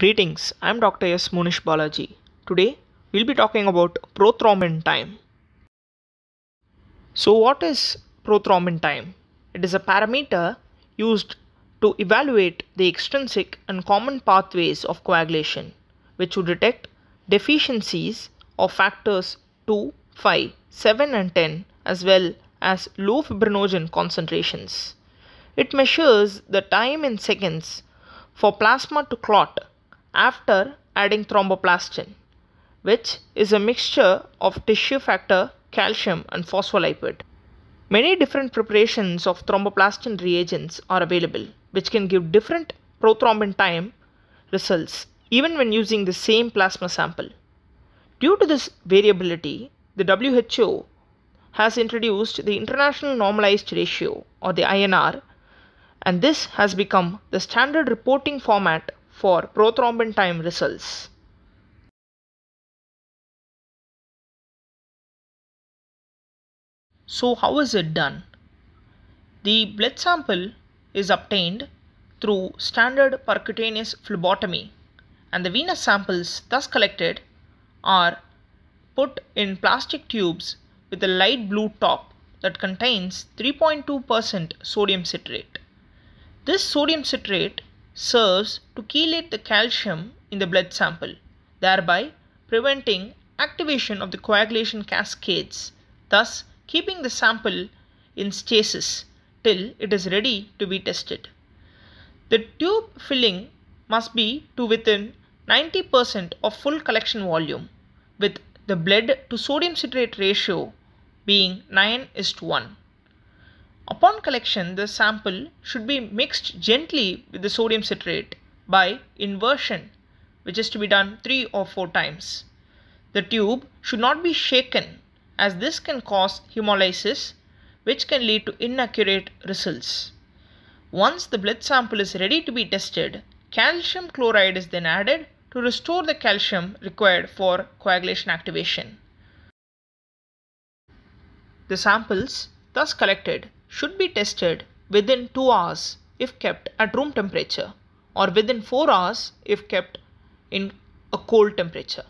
Greetings, I'm Dr. S. Munish Balaji. Today we'll be talking about prothrombin time. So, what is prothrombin time? It is a parameter used to evaluate the extrinsic and common pathways of coagulation, which would detect deficiencies of factors 2, 5, 7, and 10, as well as low fibrinogen concentrations. It measures the time in seconds for plasma to clot after adding thromboplastin, which is a mixture of tissue factor, calcium, and phospholipid. Many different preparations of thromboplastin reagents are available, which can give different prothrombin time results even when using the same plasma sample. Due to this variability, the WHO has introduced the International Normalized Ratio or the INR, and this has become the standard reporting format for prothrombin time results. So, how is it done? The blood sample is obtained through standard percutaneous phlebotomy, and the venous samples thus collected are put in plastic tubes with a light blue top that contains 3.2% sodium citrate. This sodium citrate serves to chelate the calcium in the blood sample, thereby preventing activation of the coagulation cascades, thus keeping the sample in stasis till it is ready to be tested. The tube filling must be to within 90% of full collection volume, with the blood to sodium citrate ratio being 9 is to 1. Upon collection, the sample should be mixed gently with the sodium citrate by inversion, which is to be done 3 or 4 times. The tube should not be shaken as this can cause hemolysis, which can lead to inaccurate results. Once the blood sample is ready to be tested, calcium chloride is then added to restore the calcium required for coagulation activation. The samples thus collected should be tested within 2 hours if kept at room temperature or within 4 hours if kept in a cold temperature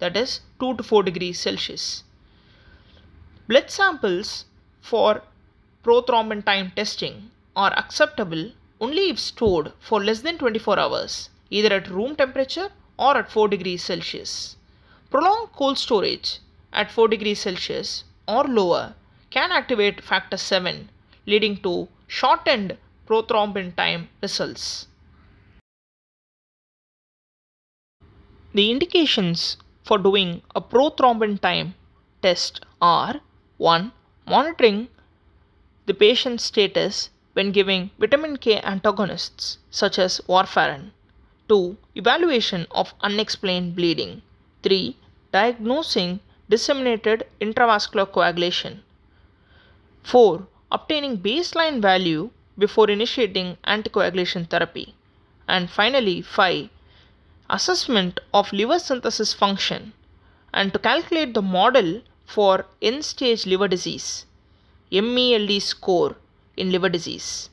that is 2 to 4 degrees Celsius. Blood samples for prothrombin time testing are acceptable only if stored for less than 24 hours either at room temperature or at 4 degrees Celsius. Prolonged cold storage at 4 degrees Celsius or lower can activate factor 7 leading to shortened prothrombin time results. The indications for doing a prothrombin time test are 1. Monitoring the patient's status when giving vitamin K antagonists such as warfarin. 2. Evaluation of unexplained bleeding. 3. Diagnosing disseminated intravascular coagulation. 4. Obtaining baseline value before initiating anticoagulation therapy. And finally, 5. Assessment of liver synthesis function and to calculate the model for end stage liver disease, MELD score in liver disease.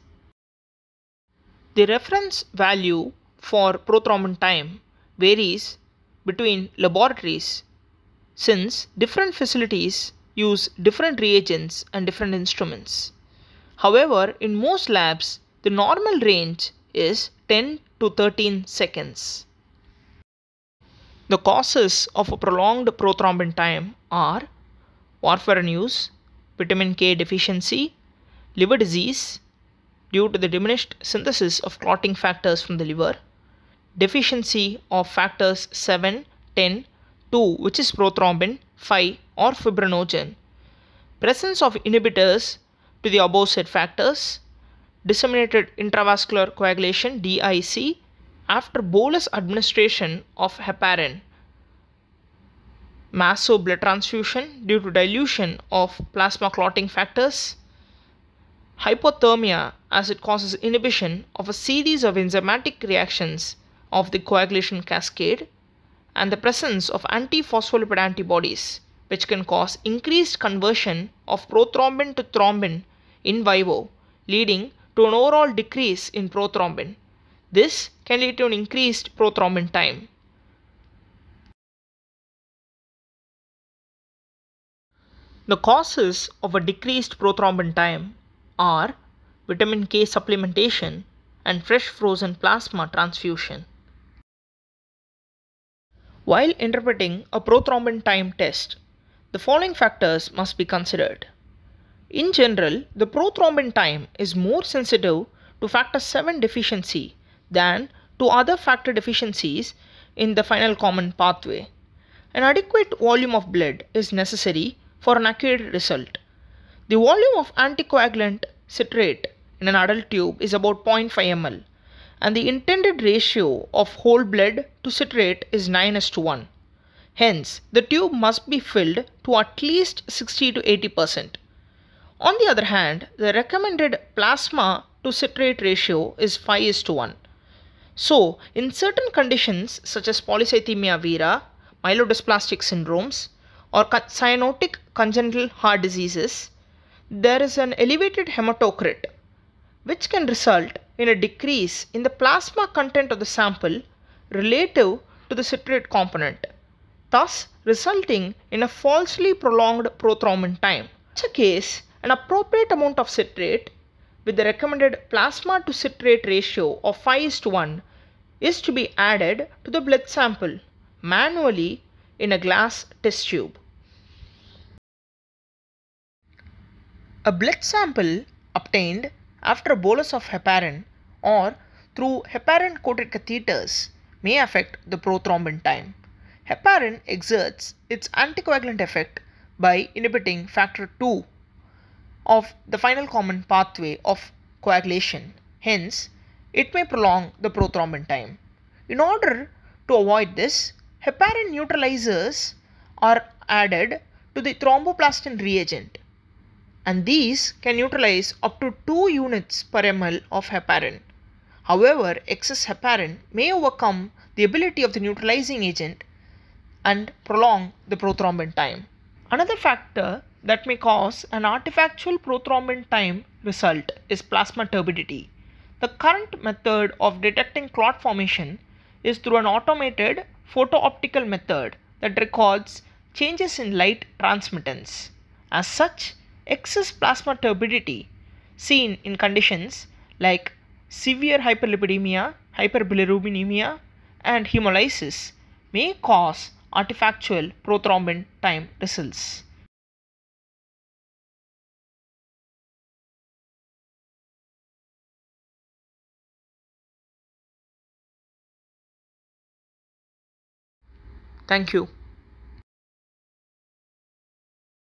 The reference value for prothrombin time varies between laboratories since different facilities use different reagents and different instruments. However, in most labs, the normal range is 10 to 13 seconds. The causes of a prolonged prothrombin time are warfarin use, vitamin K deficiency, liver disease due to the diminished synthesis of clotting factors from the liver, deficiency of factors 7, 10, 2 which is prothrombin, 5 or fibrinogen, presence of inhibitors to the above said factors, disseminated intravascular coagulation DIC after bolus administration of heparin, massive blood transfusion due to dilution of plasma clotting factors, hypothermia as it causes inhibition of a series of enzymatic reactions of the coagulation cascade, and the presence of antiphospholipid antibodies which can cause increased conversion of prothrombin to thrombin in vivo leading to an overall decrease in prothrombin. This can lead to an increased prothrombin time. The causes of a decreased prothrombin time are vitamin K supplementation and fresh frozen plasma transfusion. While interpreting a prothrombin time test, the following factors must be considered. In general, the prothrombin time is more sensitive to factor 7 deficiency than to other factor deficiencies in the final common pathway. An adequate volume of blood is necessary for an accurate result. The volume of anticoagulant citrate in an adult tube is about 0.5 ml and the intended ratio of whole blood to citrate is 9 to 1. Hence, the tube must be filled to at least 60 to 80%. On the other hand, the recommended plasma to citrate ratio is 5 to 1. So, in certain conditions such as polycythemia vera, myelodysplastic syndromes, or cyanotic congenital heart diseases, there is an elevated hematocrit which can result in a decrease in the plasma content of the sample relative to the citrate component, thus resulting in a falsely prolonged prothrombin time. In such a case, an appropriate amount of citrate with the recommended plasma to citrate ratio of 5 to 1 is to be added to the blood sample manually in a glass test tube. A blood sample obtained after a bolus of heparin or through heparin coated catheters may affect the prothrombin time. Heparin exerts its anticoagulant effect by inhibiting factor 2 of the final common pathway of coagulation. Hence, it may prolong the prothrombin time. In order to avoid this, heparin neutralizers are added to the thromboplastin reagent and these can neutralize up to 2 units per ml of heparin. However, excess heparin may overcome the ability of the neutralizing agent and prolong the prothrombin time. Another factor that may cause an artifactual prothrombin time result is plasma turbidity. The current method of detecting clot formation is through an automated photo-optical method that records changes in light transmittance. As such, excess plasma turbidity seen in conditions like severe hyperlipidemia, hyperbilirubinemia, and hemolysis may cause artifactual prothrombin time results. Thank you.